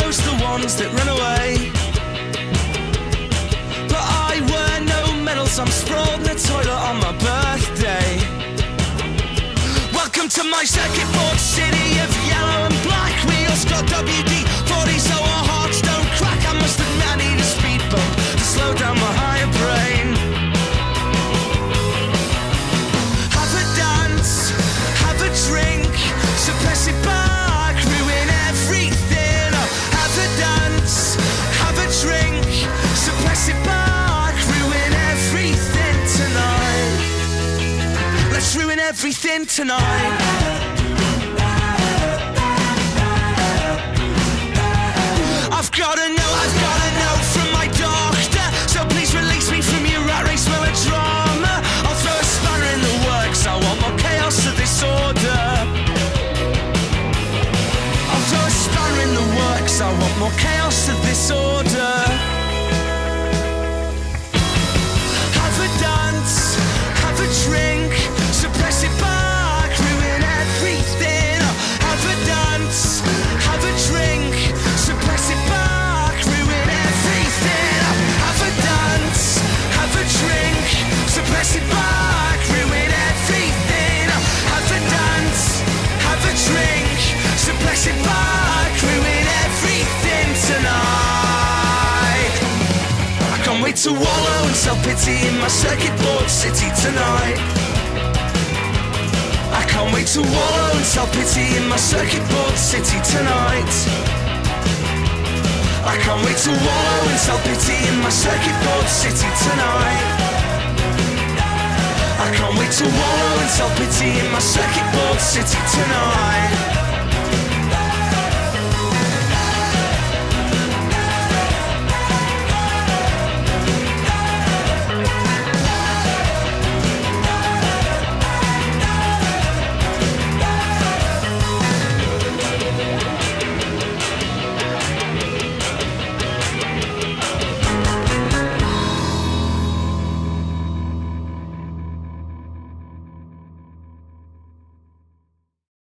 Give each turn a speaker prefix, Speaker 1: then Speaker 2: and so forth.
Speaker 1: things that run away. But I wear no medals, I'm sprawled in the toilet on my birthday. Welcome to my circuit board city of yellow and black. We all got WD everything tonight. I've gotta know, I've gotta know from my doctor. So please release me from your rat race melodrama. I'll throw a spanner in the works. I want more chaos or disorder. I'll throw a spanner in the works. I want more chaos to wallow in self-pity in my circuit board city tonight. I can't wait to wallow in self-pity in my circuit board city tonight. I can't wait to wallow in self-pity in my circuit board city tonight. I can't wait to wallow in self-pity in my circuit board city tonight.